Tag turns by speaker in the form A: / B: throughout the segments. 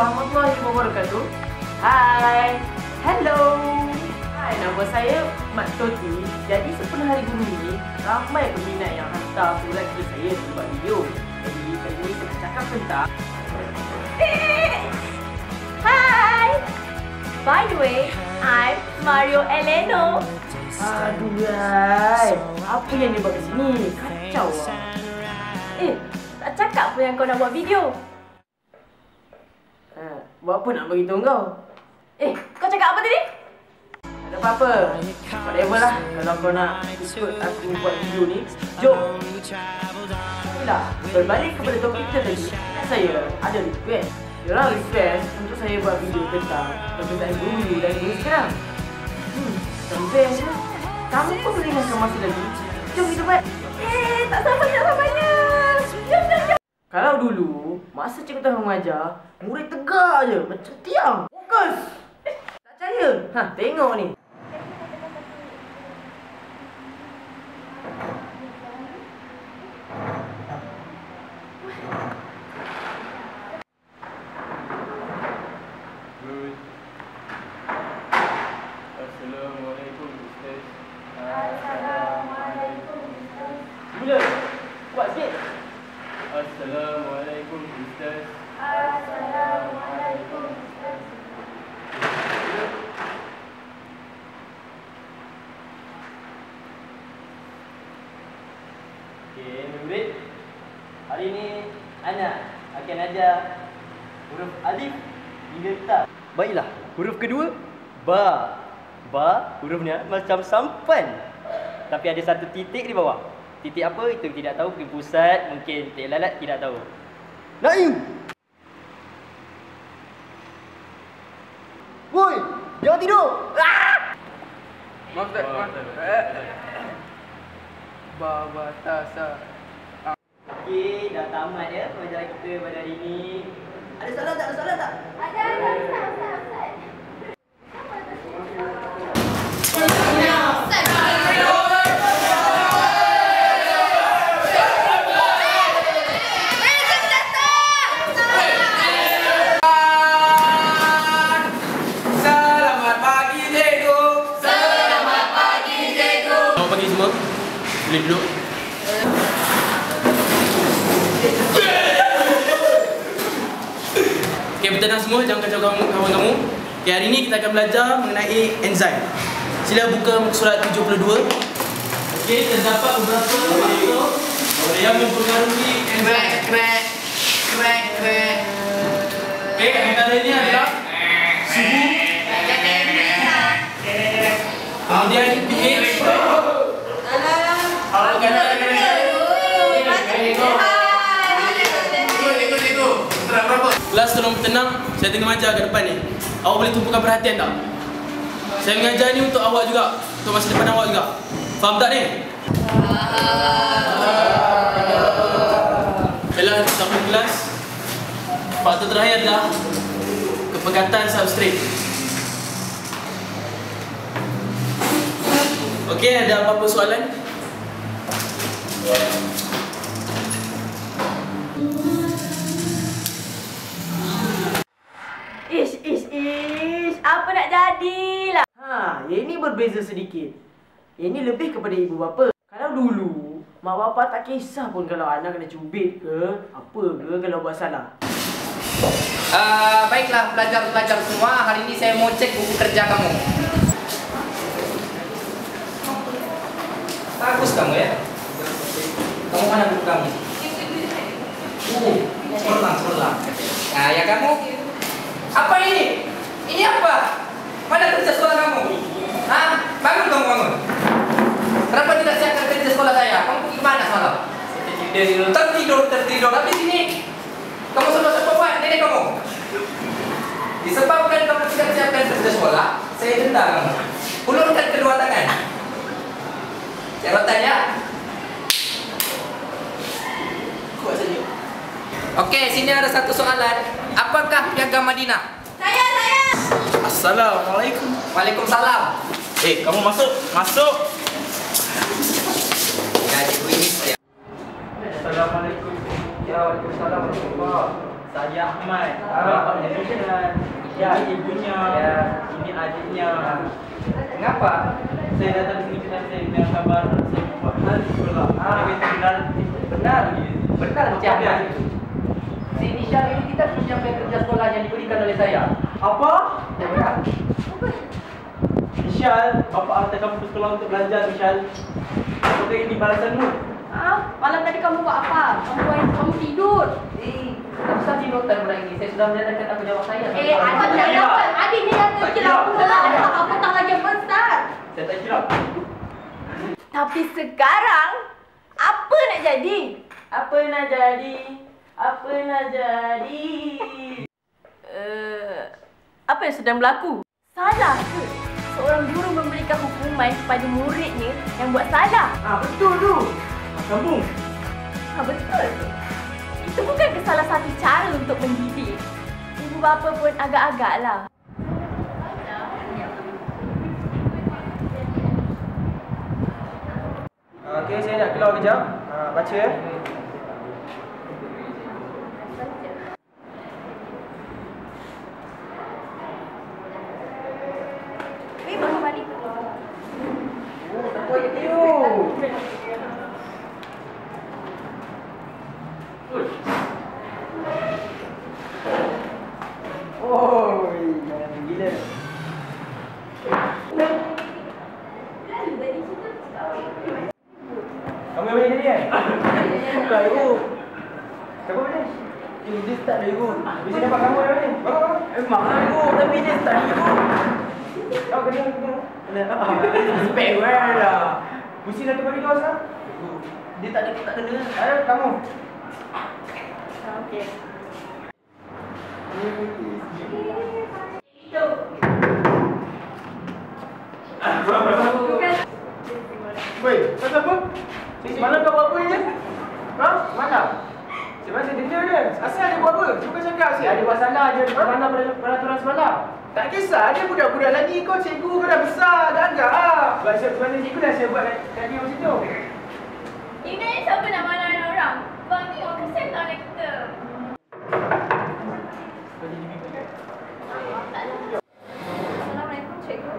A: warahmatullahi wabarakatuh. Hai. Hello. Hai, nama saya Mat Toti. Jadi sepenuh hari guru ni, ramai peminat yang hantar surat kepada saya untuk buat video. Jadi kali ni saya nak cakap tentang
B: Hi! By the way, I'm Mario Eleno.
A: Aduh guys, apa yang dia buat kat sini? Kacau lah.
B: Eh, tak cakap pun yang kau nak buat video.
A: Ha, buat apa nak beritahu kau?
B: Eh, kau cakap apa tadi?
A: Tak ada apa-apa. Whatever lah. Kalau kau nak ikut aku buat video ni, jom. Okeylah, berbalik kepada topik kita tadi, kan saya ada request. Diorang request untuk saya buat video tentang perbezaan dulu dan dulu sekarang. Hmm, best lah. Tanpa melengahkan masa lagi, jom kita buat.
B: Eh, tak sabarnya, tak sabarnya.
A: Kalau dulu, masa cikgu tengah mengajar, murid tegak je macam tiang. Fokus! Tak percaya? Ha, tengok ni.
C: Good. Assalamualaikum Ustaz.
A: Mula. Kuat sikit.
C: Assalamualaikum Ustaz.
D: Okey, murid. Hari ini Ana akan ajar huruf alif hingga ta. Baiklah, huruf kedua ba. Ba hurufnya macam sampan. Tapi ada satu titik di bawah. Titik apa itu tidak tahu, mungkin pusat, mungkin titik lalat tidak tahu. Naim. Woi, jangan tidur. Ah!
C: Maaf tak. Baba tasa.
D: Okey, dah tamat ya pelajaran kita pada hari ini. Ada soalan tak? Ada soalan tak?
B: Ada,
C: Boleh duduk. Okay, bertenang semua, jangan kacau kamu, kawan kamu. Okay, hari ini kita akan belajar mengenai enzim. Sila buka muka surat 72. Okay, terdapat beberapa faktor yang mempengaruhi enzim.
E: Crack, crack, crack, crack.
C: Okay, antaranya adalah suhu, kemudian pH, kalau kata Kelas tolong tenang, saya tengah mengajar kat depan ni. Awak boleh tumpukan perhatian tak? Saya mengajar ni untuk awak juga, untuk masa depan awak juga. Faham tak ni? Baiklah, sama kelas. Faktor terakhir adalah kepekatan substrate. Okey, ada apa-apa soalan?
B: Apa nak jadilah?
A: Ha, yang ini berbeza sedikit. Yang ini lebih kepada ibu bapa. Kalau dulu, mak bapa tak kisah pun kalau anak kena cubit ke, apa ke kalau buat salah.
E: Uh, baiklah pelajar-pelajar semua, hari ini saya mau cek buku kerja kamu. Bagus kamu ya. Kamu mana buku kamu? Uh, sebelah, sebelah. Nah, ya kamu. Apa ini? Ini apa? Mana kerja sekolah kamu? Hah? Bangun kamu bangun. Kenapa tidak siapkan kerja sekolah saya? Kamu pergi kemana semalam? Tertidur, tertidur, tertidur. Tapi sini, kamu semua semua buat nenek kamu. Disebabkan kamu tidak siapkan kerja sekolah, saya denda kamu. Ulurkan kedua tangan. Saya bertanya. Kuat saja. Okey, sini ada satu soalan. Apakah piagam Madinah?
C: Assalamualaikum.
E: Waalaikumsalam.
C: Eh, kamu masuk. Masuk.
E: Ya, cikgu ini saya.
C: Assalamualaikum. Ya, Waalaikumsalam warahmatullahi
D: Saya Ahmad. Bapak Nishan. Ini ibunya. Ini adiknya.
E: Mengapa?
D: Saya datang sini kerana saya dengan kabar saya buat hal sekolah.
E: Ah.
D: Saya benar
E: Benar. Benar
D: dia?
E: Ahmad. Si Nishal ini tidak menyampaikan kerja sekolah yang diberikan oleh saya.
D: Apa?
E: Benar.
D: Michal, bapa hantar kamu ke sekolah untuk belajar, Michal. Apakah ini balasanmu?
B: Ah, malam tadi kamu buat apa? Kamu buat kamu tidur.
E: Eh, tak usah dinotar bulan ini. Saya sudah menjalankan tanggungjawab saya.
B: Eh, adik
D: tak
B: tak dapat. Adik ni yang
D: Tak
B: terkira
D: kira.
B: aku ada apa tak lagi yang besar.
D: Saya tak kira.
B: Tapi sekarang apa nak jadi?
A: Apa nak jadi? Apa nak jadi?
B: Uh, apa yang sedang berlaku? Salah ke? Seorang guru memberikan hukuman kepada muridnya yang buat salah.
A: Ah betul tu.
D: Sambung.
B: Ha, betul. Itu bukan salah satu cara untuk mendidik. Ibu bapa pun agak-agak lah.
F: Okey, saya nak keluar kejap. Uh, baca ya.
B: Weh, bangun balik.
F: Oh, gila. Kamu yang balik tadi kan? Bukan ibu. Siapa balik? Eh, dia start dari ibu. Mesti dapat kamu yang balik. Bawa. Memang lah ibu. Tapi dia start dari ibu. Kau kena, kena. Spek lah. Mesti dah kembali kau sekarang. Dia tak ada, tak kena. Ayo, kamu.
B: Okey.
F: Woi, kau apa? Semalam kau buat apa je? Ha? Mana? Semalam saya dengar dia. Asal dia buat apa? Cuba cakap sikit. Ada masalah je di mana peraturan semalam. Tak kisah, dia budak-budak lagi. Kau cikgu kau dah besar, dah agak ah. Sebab mana cikgu dah saya buat kat dia macam tu.
B: Ini siapa nak mana orang? Bang ni orang kesian tau anak kita.
G: Assalamualaikum cikgu.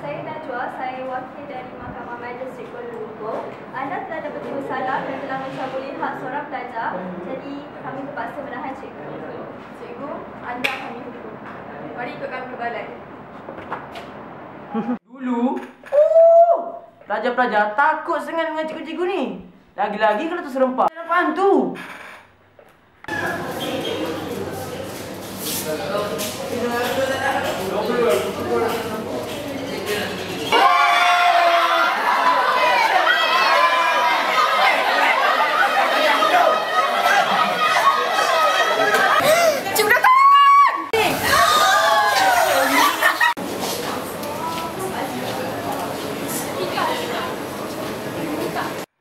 G: Saya Najwa, saya wakil dari Mahkamah Majlis Kuala Lumpur. Anda telah dapat masalah dan telah mencabuli hak seorang pelajar. Jadi kami terpaksa menahan cikgu. Cikgu, anda kami hukum. Mari ikut kami ke balai.
A: Dulu, oh, pelajar-pelajar takut sangat dengan cikgu-cikgu ni. Lagi-lagi kalau terserempak. Dalam hantu.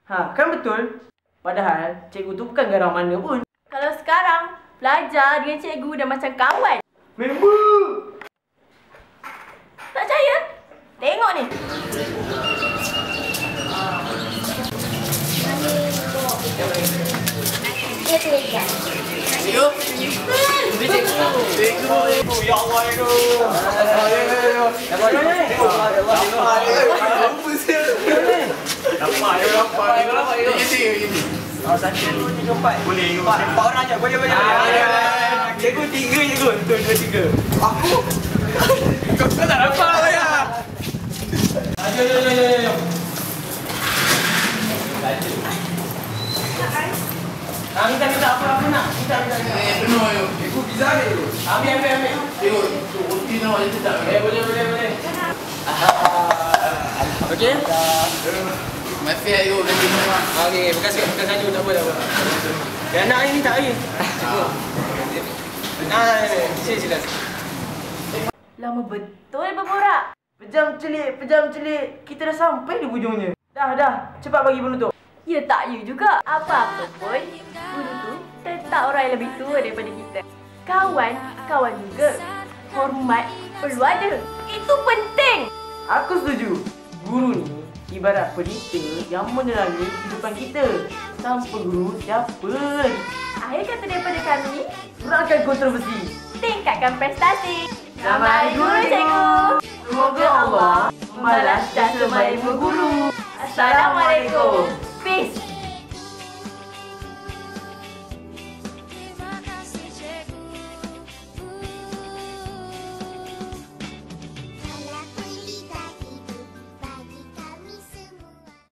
A: Ha, kan betul? Padahal cikgu tu bukan garang mana pun.
B: Kalau sekarang, pelajar dengan cikgu dah macam kawan.
A: Member!
B: Tak percaya? Tengok ni.
F: Oh, satu, dua, tiga, empat. Boleh, empat. Empat orang je. Boleh, boleh. Cikgu tiga je kot. Dua, dua, tiga. Aku? Kau tak dapat lah ya. Ayo, ayo, ayo, ayo. Ah, minta, minta. Apa, apa nak? Minta, minta, minta.
E: Eh, penuh. Ikut pizza ni tu.
A: Ambil, ambil, ambil.
E: Tengok, tu roti nak ada tak?
A: Eh, boleh, boleh, boleh. Okey?
E: Masih ayo lagi semua.
F: Okey, bekas bekas saja tak apa tak apa. Yang nak ini tak lagi. Nah, sini sini.
B: Lama betul berborak.
A: Pejam celik, pejam celik. Kita dah sampai di hujungnya. Dah, dah. Cepat bagi penutup.
B: Ya tak ya juga. Apa-apa pun, guru tu tetap orang yang lebih tua daripada kita. Kawan, kawan juga. Hormat perlu ada. Itu penting.
A: Aku setuju. Guru ni ibarat pelita yang menerangi kehidupan kita. Tanpa guru, siapa lagi?
B: Akhir kata daripada kami, Kurangkan kontroversi.
H: Tingkatkan prestasi.
B: Selamat Hari Guru, Cikgu. Semoga Allah membalas jasa baik guru.
H: Assalamualaikum.